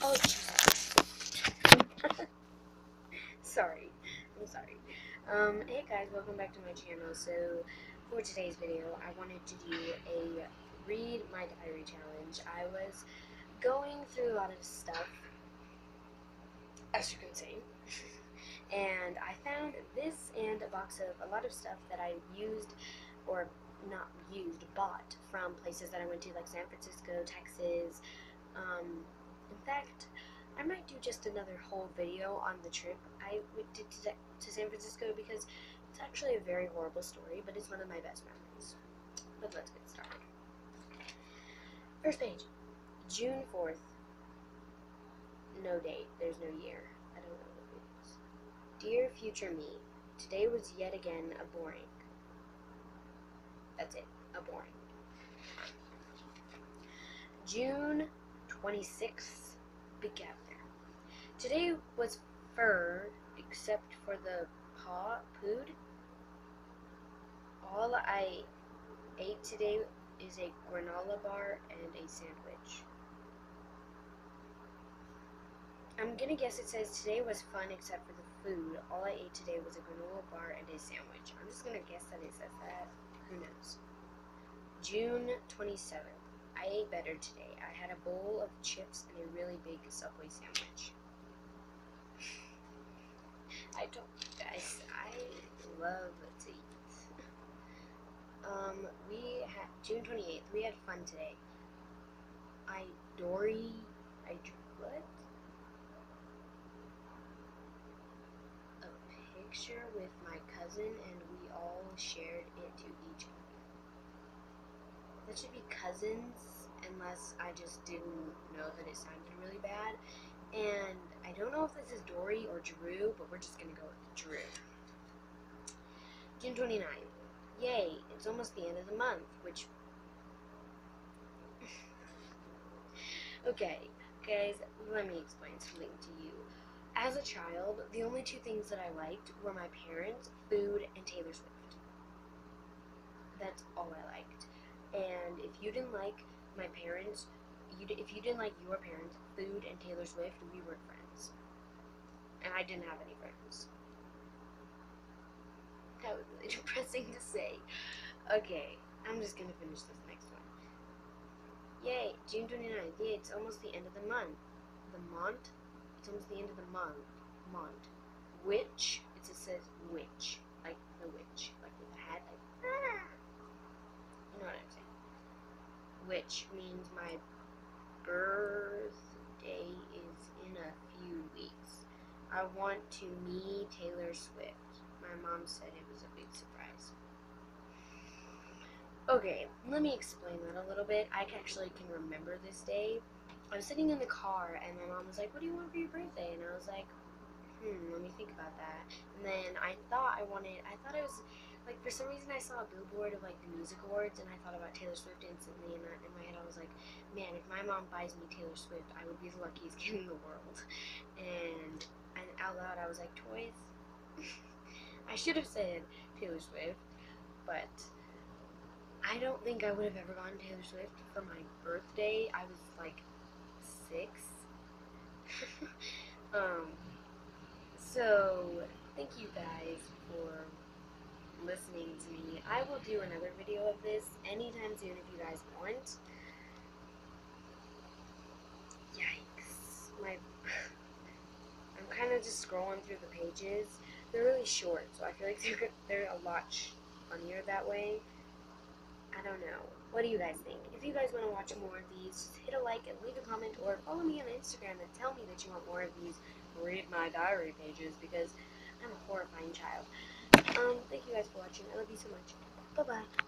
Oh, sorry. I'm sorry. Um, hey guys, welcome back to my channel. So, for today's video, I wanted to do a read my diary challenge. I was going through a lot of stuff, as you can see, and I found this and a box of a lot of stuff that I used, or not used, bought from places that I went to, like San Francisco, Texas, um, in fact, I might do just another whole video on the trip I to, to San Francisco because it's actually a very horrible story, but it's one of my best memories. But let's get started. First page, June 4th. No date, there's no year. I don't know what it is. Dear future me, today was yet again a boring. That's it, a boring. June 26th, big gap there. Today was fur, except for the paw, pood. All I ate today is a granola bar and a sandwich. I'm gonna guess it says today was fun except for the food. All I ate today was a granola bar and a sandwich. I'm just gonna guess that it says that. Who knows? June 27th. I ate better today. I had a bowl of chips and a really big Subway sandwich. I don't, guys, I love to eat. Um, we had, June 28th, we had fun today. I, Dory, I, what? A picture with my cousin and we all shared it to each other. That should be cousins, unless I just didn't know that it sounded really bad. And I don't know if this is Dory or Drew, but we're just gonna go with Drew. June 29th. Yay, it's almost the end of the month, which. okay, guys, let me explain something to you. As a child, the only two things that I liked were my parents, food, and Taylor Swift. That's all I liked. And if you didn't like my parents, you d- if you didn't like your parents, food and Taylor Swift, we weren't friends. And I didn't have any friends. That was really depressing to say. Okay, I'm just gonna finish this next one. Yay, June 29th. Yay, it's almost the end of the month. The month? It's almost the end of the month. Month. Which? It just says witch. Like the witch. Like with a hat. Like, ah. You know what I'm saying which means my birthday is in a few weeks. I want to meet Taylor Swift. My mom said it was a big surprise. Okay, let me explain that a little bit. I actually can remember this day. I was sitting in the car and my mom was like, What do you want for your birthday? And I was like, Hmm, let me think about that. And then I thought I wanted, I thought I was like for some reason I saw a billboard of like the music awards and I thought about Taylor Swift instantly and I like, man, if my mom buys me Taylor Swift, I would be the luckiest kid in the world. And and out loud I was like, toys. I should have said Taylor Swift, but I don't think I would have ever gotten Taylor Swift for my birthday. I was like six. um. So thank you guys for listening to me. I will do another video of this anytime soon if you guys want. Yikes. My I'm kind of just scrolling through the pages. They're really short, so I feel like they're, they're a lot funnier that way. I don't know. What do you guys think? If you guys want to watch more of these, hit a like and leave a comment or follow me on Instagram and tell me that you want more of these read my diary pages because I'm a horrifying child. Um, thank you guys for watching. I love you so much. Bye bye.